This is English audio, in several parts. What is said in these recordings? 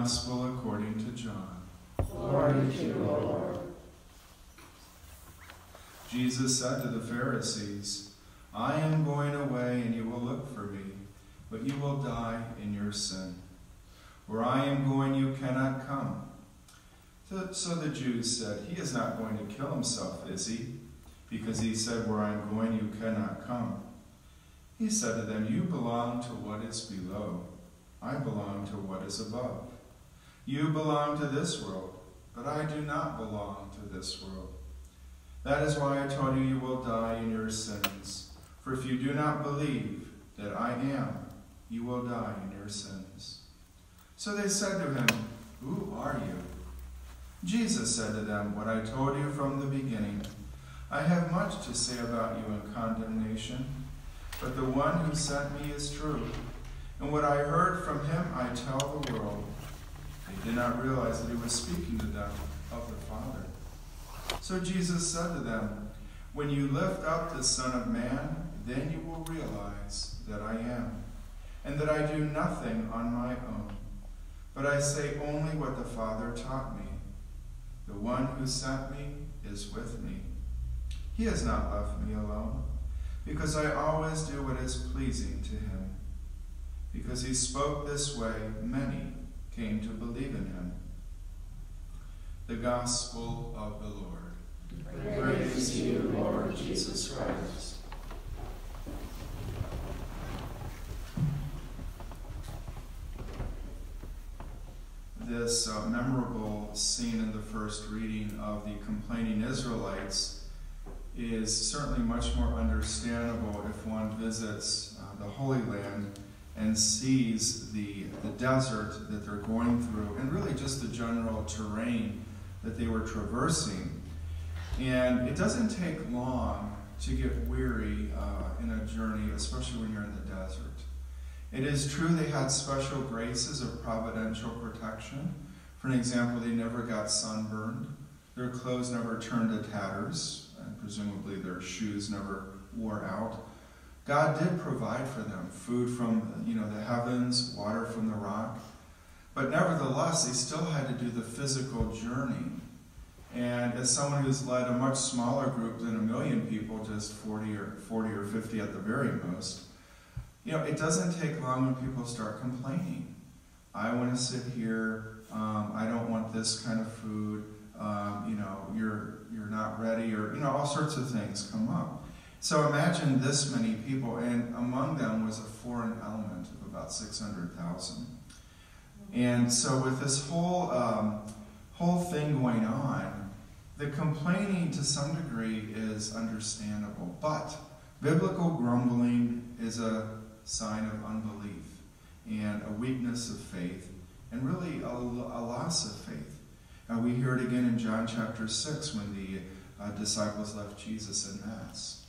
Gospel according to John. Glory to you, Lord. Jesus said to the Pharisees, I am going away, and you will look for me, but you will die in your sin. Where I am going, you cannot come. So the Jews said, He is not going to kill himself, is he? Because he said, Where I am going, you cannot come. He said to them, You belong to what is below. I belong to what is above. You belong to this world, but I do not belong to this world. That is why I told you you will die in your sins. For if you do not believe that I am, you will die in your sins. So they said to him, Who are you? Jesus said to them, What I told you from the beginning. I have much to say about you in condemnation, but the one who sent me is true. And what I heard from him I tell the world. Did not realize that he was speaking to them of the Father. So Jesus said to them, When you lift up the Son of Man, then you will realize that I am, and that I do nothing on my own, but I say only what the Father taught me. The one who sent me is with me. He has not left me alone, because I always do what is pleasing to him. Because he spoke this way, many came to believe in him. The Gospel of the Lord. Praise to you, Lord Jesus Christ. This uh, memorable scene in the first reading of the complaining Israelites is certainly much more understandable if one visits uh, the Holy Land and sees the, the desert that they're going through and really just the general terrain that they were traversing. And it doesn't take long to get weary uh, in a journey, especially when you're in the desert. It is true they had special graces of providential protection. For an example, they never got sunburned, their clothes never turned to tatters, and presumably their shoes never wore out. God did provide for them food from you know the heavens, water from the rock. But nevertheless, they still had to do the physical journey. And as someone who's led a much smaller group than a million people, just 40 or 40 or 50 at the very most, you know, it doesn't take long when people start complaining. I want to sit here. Um, I don't want this kind of food. Um, you know, you're you're not ready, or you know, all sorts of things come up. So imagine this many people, and among them was a foreign element of about 600,000. And so, with this whole um, whole thing going on, the complaining to some degree is understandable, but biblical grumbling is a sign of unbelief and a weakness of faith, and really a, a loss of faith. And we hear it again in John chapter 6 when the uh, disciples left Jesus in Mass.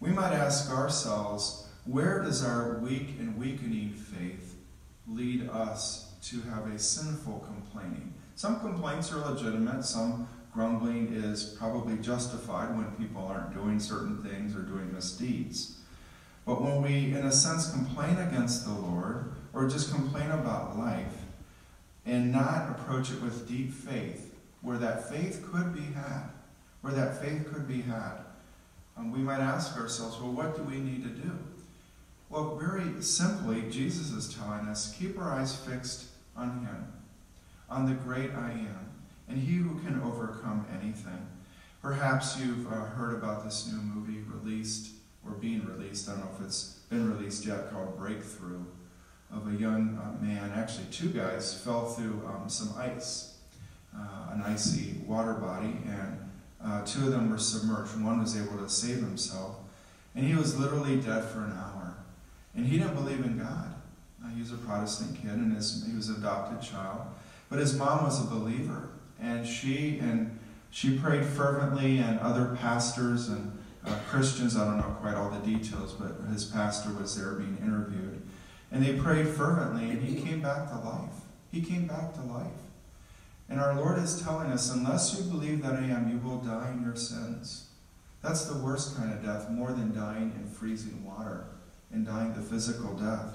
We might ask ourselves, where does our weak and weakening faith lead us to have a sinful complaining? Some complaints are legitimate, some grumbling is probably justified when people aren't doing certain things or doing misdeeds. But when we, in a sense, complain against the Lord or just complain about life and not approach it with deep faith, where that faith could be had, where that faith could be had, we might ask ourselves, well, what do we need to do? Well, very simply, Jesus is telling us keep our eyes fixed on Him, on the great I am, and He who can overcome anything. Perhaps you've uh, heard about this new movie released or being released. I don't know if it's been released yet, called Breakthrough, of a young uh, man, actually two guys, fell through um, some ice, uh, an icy water body, and uh, two of them were submerged. One was able to save himself, and he was literally dead for an hour. And he didn't believe in God. Uh, he was a Protestant kid, and his, he was an adopted child. But his mom was a believer, and she and she prayed fervently, and other pastors and uh, Christians, I don't know quite all the details, but his pastor was there being interviewed. And they prayed fervently, and he came back to life. He came back to life. And our Lord is telling us, unless you believe that I am, you will die in your sins. That's the worst kind of death, more than dying in freezing water and dying the physical death.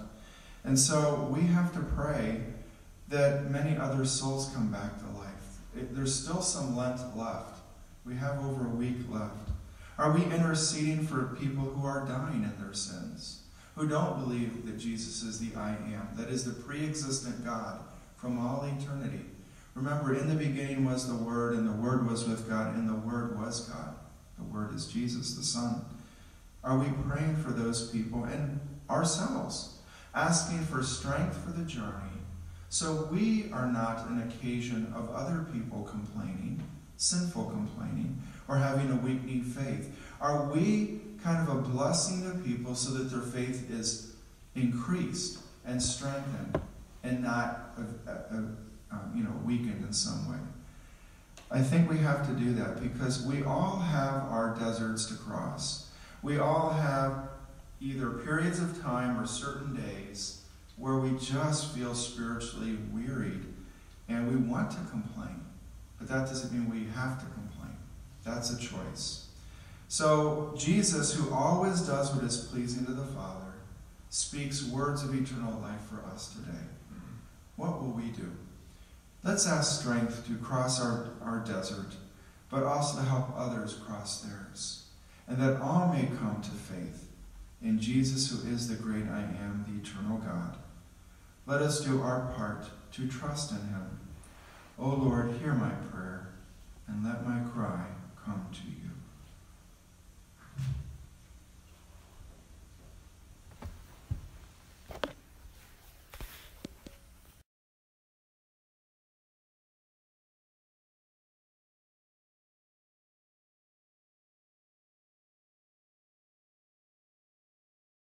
And so we have to pray that many other souls come back to life. It, there's still some Lent left. We have over a week left. Are we interceding for people who are dying in their sins, who don't believe that Jesus is the I am, that is the pre existent God from all eternity? Remember, in the beginning was the Word, and the Word was with God, and the Word was God. The Word is Jesus, the Son. Are we praying for those people and ourselves, asking for strength for the journey so we are not an occasion of other people complaining, sinful complaining, or having a weakening faith? Are we kind of a blessing to people so that their faith is increased and strengthened and not, uh, uh, um, you know, weakened in some way? I think we have to do that because we all have our deserts to cross. We all have either periods of time or certain days where we just feel spiritually wearied and we want to complain. But that doesn't mean we have to complain. That's a choice. So, Jesus, who always does what is pleasing to the Father, speaks words of eternal life for us today. What will we do? Let's ask strength to cross our, our desert, but also to help others cross theirs, and that all may come to faith in Jesus, who is the great I am, the eternal God. Let us do our part to trust in him. O Lord, hear my prayer, and let my cry come to you.